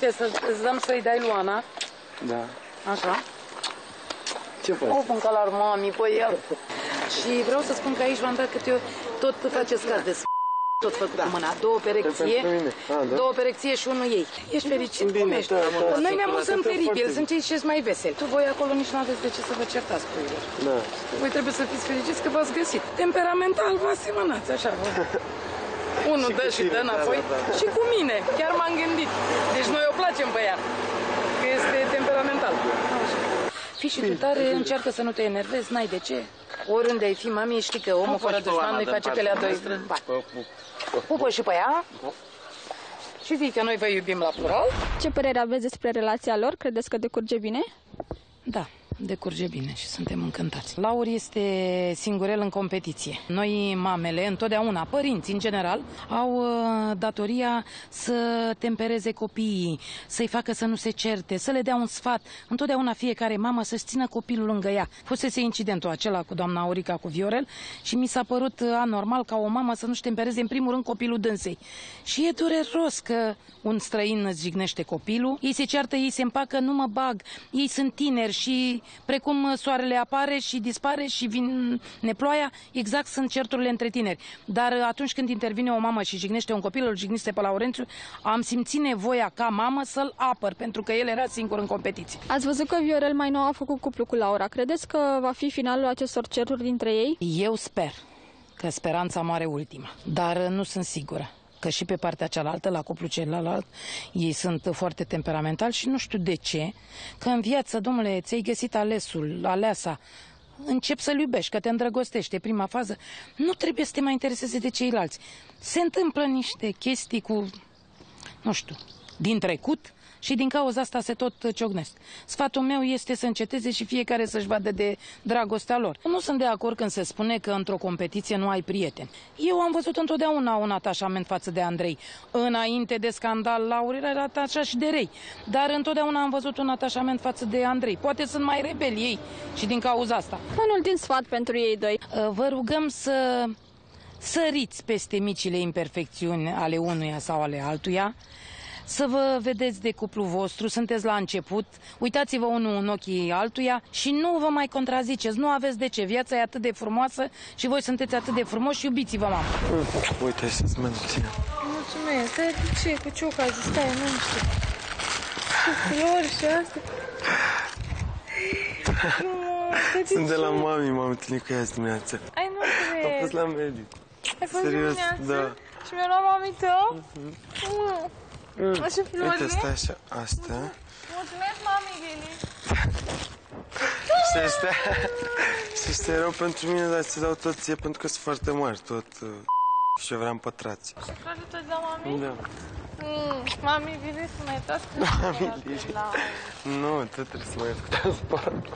Uite, să, îți dăm să-i dai lui Ana. Da. Așa. Ce faci? O pun calar mami pe el. Și vreau să spun că aici v-am dat câte eu, tot faceți caz de s***, tot făcut cu mâna. Două perecție, pentru mine. A, da? două perecție și unul ei. Ești fericit? Bine, Cum ești? da, da, Noi ne da, amuzăm da, teribil, foarte sunt cei ce mai veseli. Tu voi acolo nici nu aveți de ce să vă certați cu ei. Da. Voi trebuie să fiți fericiți că v-ați găsit. Temperamental vă asemănați, așa. Vă. Unul dă și dă înapoi. da, da, da. Și cu mine, chiar m-am gândit. Deci noi o placem pe ea. Că este temperamental. Așa. Fii și tu tare, încearcă să nu te enervezi, n-ai de ce. Oriunde ai fi, mami, știi că omul fără dușman nu-i face pe lea doi. Ba. Pupă și pe ea. Și zic că noi vă iubim la plural. Ce părere aveți despre relația lor? Credeți că decurge bine? Da, decurge bine și suntem încântați. Laur este singurel în competiție. Noi, mamele, întotdeauna, părinți în general, au uh, datoria să tempereze copiii, să-i facă să nu se certe, să le dea un sfat. Întotdeauna fiecare mamă să-și țină copilul lângă ea. Fusese incidentul acela cu doamna Aurica cu Viorel și mi s-a părut uh, anormal ca o mamă să nu-și tempereze în primul rând copilul dânsei. Și e dureros că un străin îți jignește copilul, ei se ceartă, ei se împacă, nu mă bag, ei sunt tineri și precum soarele apare și dispare și vine ploaia, exact sunt certurile între tineri. Dar atunci când intervine o mamă și jignește un copil, îl jignise pe Laurențiu, am simțit nevoia ca mamă să-l apăr, pentru că el era singur în competiție. Ați văzut că Viorel mai nou a făcut cuplu cu Laura. Credeți că va fi finalul acestor certuri dintre ei? Eu sper că speranța moare ultima, dar nu sunt sigură că și pe partea cealaltă, la cuplu celălalt, ei sunt foarte temperamentali și nu știu de ce, că în viață, domnule, ți-ai găsit alesul, aleasa, încep să-l iubești, că te îndrăgostește prima fază, nu trebuie să te mai intereseze de ceilalți. Se întâmplă niște chestii cu, nu știu, din trecut și din cauza asta se tot ciocnesc. Sfatul meu este să înceteze și fiecare să-și vadă de dragostea lor. Nu sunt de acord când se spune că într-o competiție nu ai prieteni. Eu am văzut întotdeauna un atașament față de Andrei. Înainte de scandal, Laura era atașat și de Rei. Dar întotdeauna am văzut un atașament față de Andrei. Poate sunt mai rebeli ei și din cauza asta. Un ultim sfat pentru ei doi. Vă rugăm să săriți peste micile imperfecțiuni ale unuia sau ale altuia, să vă vedeți de cuplu vostru, sunteți la început, uitați-vă unul în ochii altuia și nu vă mai contraziceți, nu aveți de ce, viața e atât de frumoasă și voi sunteți atât de frumoși și iubiți-vă, mamă. Uite, să-ți mă ține. Mulțumesc, dar de ce? Cu ce ocazie? Stai, nu știu. Cu flori și asta. Sunt de la mami, m-am întâlnit cu ea azi dimineață. Ai nu Am cred. fost la medic. Ai fost Serios, dimineață? da. Și mi-a luat mami tău? Mm. Așa flori. Uite, stai așa, asta. Mulțumesc, mami, Geli. Și ăștia, și ăștia erau pentru mine, dar ți dau tot ție pentru că sunt foarte mari, tot uh, și eu vreau pătrați. Frate, tot la mami? Da. Mm. Mami, Geli, să mai uitați că Mami, Lili. la... Nu, tu trebuie să mai ascultați sport.